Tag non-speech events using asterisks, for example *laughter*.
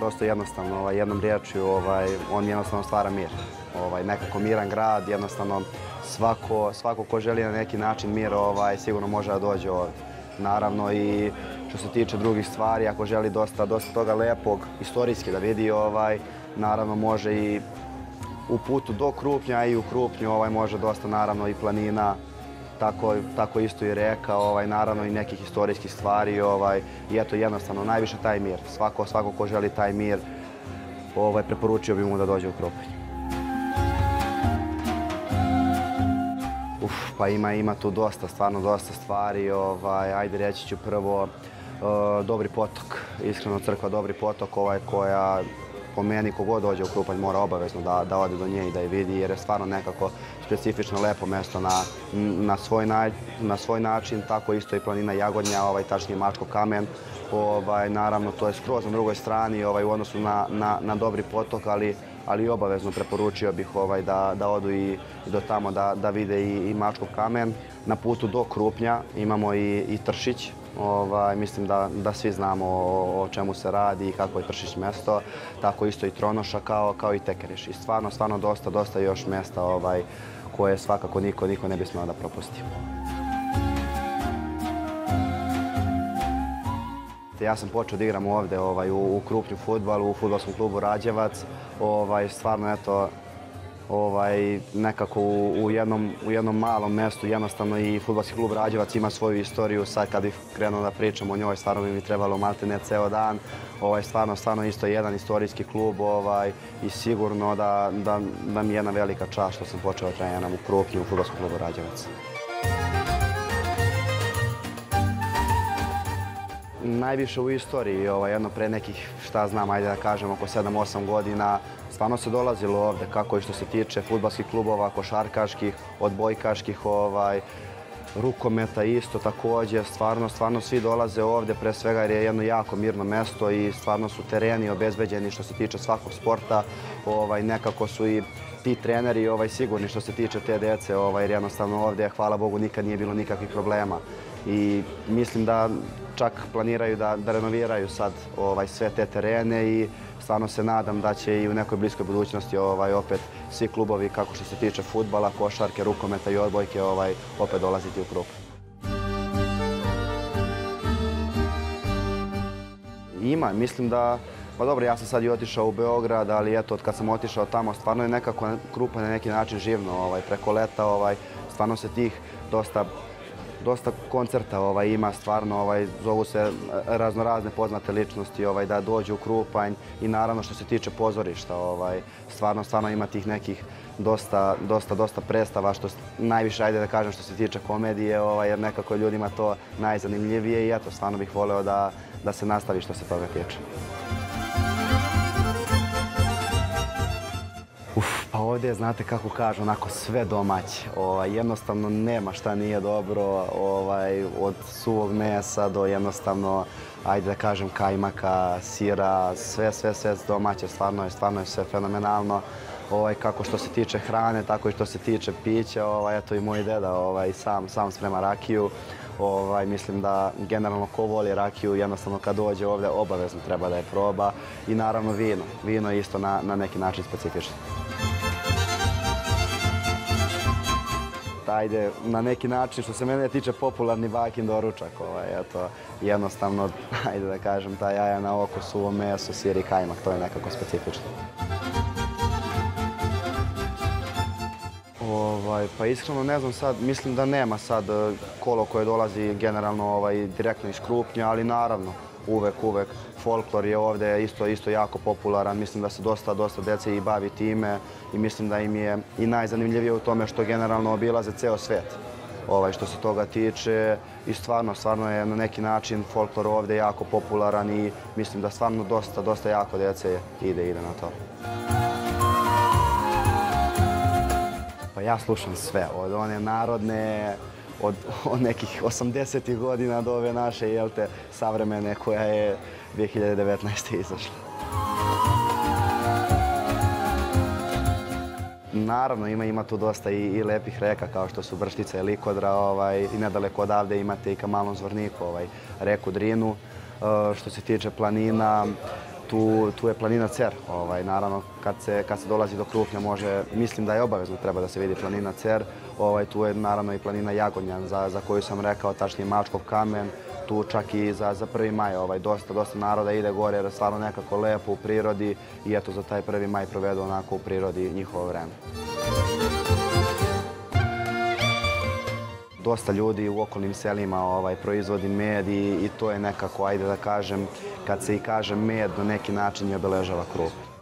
dosta jednostavno, ovaj, jednom riječju, ovaj, on jednostavno stvara mir. Ovaj, nekako miran grad, jednostavno svako, svako ko želi na neki način mir, ovaj, sigurno može da dođe ovdje. Naravno i što se tiče drugih stvari, ako želi dosta, dosta toga lepog, istorijski da vidi, ovaj, naravno može i u putu do Krupnja i u Krupnju ovaj, može dosta naravno i planina, tako, tako isto i reka, ovaj, naravno i nekih istorijskih stvari. Ovaj, I eto, jednostavno, najviše taj mir. Svako, svako ko želi taj mir, ovaj, preporučio bi mu da dođe u Krupanj. Uf, pa ima, ima tu dosta, stvarno dosta stvari. Ovaj, ajde reći ću prvo, uh, Dobri potok, iskreno crkva Dobri potok, ovaj, koja po meni kogod dođe u Krupanj mora obavezno da, da ode do nje i da je vidi jer je stvarno nekako specifično lepo mesto na, na, svoj, na, na svoj način, tako isto i planina Jagodnja, ovaj, tačnije Mačko kamen. Ovaj, naravno, to je skroz na drugoj strani ovaj, u odnosu na, na, na Dobri potok, ali, ali obavezno preporučio bih ovaj, da, da odu i, do tamo da, da vide i, i Mačko kamen. Na putu do Krupnja imamo i, i Tršić, Ovaj, mislim da, da svi znamo o, čemu se radi i kako je Tršić mesto, tako isto i Tronoša kao, kao i Tekeriš. I stvarno, stvarno dosta, dosta još mesta ovaj, koje svakako niko, niko ne bi smeo da propusti. Ja sam počeo da igram ovde ovaj, u, krupnju futbalu, u futbolskom klubu Rađevac. Ovaj, stvarno, eto, ovaj, nekako u, u, jednom, u jednom malom mestu jednostavno i futbolski klub Rađevac ima svoju istoriju. Sad kad bih krenuo da pričam o njoj, stvarno bi mi trebalo malte ne ceo dan. Ovaj, stvarno, stvarno isto jedan istorijski klub ovaj, i sigurno da, da, da mi je jedna velika čast što sam počeo da trenam u Krupnju u futbolskom klubu Rađevac. Najviše u istoriji, ovaj, jedno pre nekih, šta znam, ajde da kažem, oko 7-8 godina, stvarno se dolazilo ovde, kako i što se tiče futbalskih klubova, košarkaških, odbojkaških, ovaj, rukometa isto takođe, stvarno, stvarno svi dolaze ovde, pre svega jer je jedno jako mirno mesto i stvarno su tereni obezbeđeni što se tiče svakog sporta, ovaj, nekako su i ti treneri ovaj, sigurni što se tiče te dece, ovaj, jer jednostavno ovde, hvala Bogu, nikad nije bilo nikakvih problema. I mislim da čak planiraju da, da renoviraju sad ovaj, sve te terene i stvarno se nadam da će i u nekoj bliskoj budućnosti ovaj, opet svi klubovi kako što se tiče futbala, košarke, rukometa i odbojke ovaj, opet dolaziti u Krup. Ima, mislim da Pa dobro, ja sam sad i otišao u Beograd, ali eto, od kad sam otišao tamo, stvarno je nekako Krupa na neki način živno, ovaj, preko leta, ovaj, stvarno se tih dosta dosta koncerta ovaj, ima stvarno, ovaj, zovu se raznorazne poznate ličnosti ovaj, da dođu u Krupanj i naravno što se tiče pozorišta, ovaj, stvarno, stvarno ima tih nekih dosta, dosta, dosta predstava, što najviše, ajde da kažem, što se tiče komedije, ovaj, jer nekako ljudima to najzanimljivije i eto, stvarno bih voleo da, da se nastavi što se toga tiče. Pa ovdje, znate kako kažu, onako sve domaće. Ovaj, jednostavno nema šta nije dobro, ovaj, od suvog mesa do jednostavno, ajde da kažem, kajmaka, sira, sve, sve, sve domaće, stvarno je, stvarno je sve fenomenalno. Ovaj, kako što se tiče hrane, tako i što se tiče pića, ovaj, eto i moj deda ovaj, sam, sam sprema rakiju. Ovaj, mislim da generalno ko voli rakiju, jednostavno kad dođe ovdje obavezno treba da je proba. I naravno vino. Vino je isto na, na neki način specifično. Ajde, na neki način, što se mene tiče, popularni bakin doručak. Ovaj, eto, jednostavno, *laughs* ajde da kažem, ta jaja na oko, suvo meso, sir i kajmak, to je nekako specifično. Ovaj, pa iskreno ne znam sad, mislim da nema sad eh, kolo koje dolazi generalno ovaj, direktno iz Krupnja, ali naravno, uvek, uvek folklor je ovde isto isto jako popularan. Mislim da se dosta dosta dece i bavi time i mislim da im je i najzanimljivije u tome što generalno obilaze ceo svet. Ovaj što se toga tiče i stvarno stvarno je na neki način folklor ovde jako popularan i mislim da stvarno dosta dosta jako dece ide ide na to. Pa ja slušam sve, od one narodne, od, od nekih 80. godina do ove naše, jel te, savremene koja je 2019. izašla. Naravno, ima, ima tu dosta i, i lepih reka kao što su Brštica i Likodra ovaj, i nedaleko odavde imate i ka Malom Zvorniku ovaj, reku Drinu. E, što se tiče planina, tu, tu je planina Cer. Ovaj, naravno, kad se, kad se dolazi do Krupnja, može, mislim da je obavezno treba da se vidi planina Cer. Ovaj, tu je naravno i planina Jagodnjan, za, za koju sam rekao, tačnije Mačkov kamen, tu čak i za, za prvi maj ovaj, dosta, dosta naroda ide gore jer je stvarno nekako lepo u prirodi i eto za taj prvi maj provedu onako u prirodi njihovo vreme. Dosta ljudi u okolnim selima ovaj, proizvodi med i, i to je nekako, ajde da kažem, kad se i kaže med, na neki način je obeležava Krup.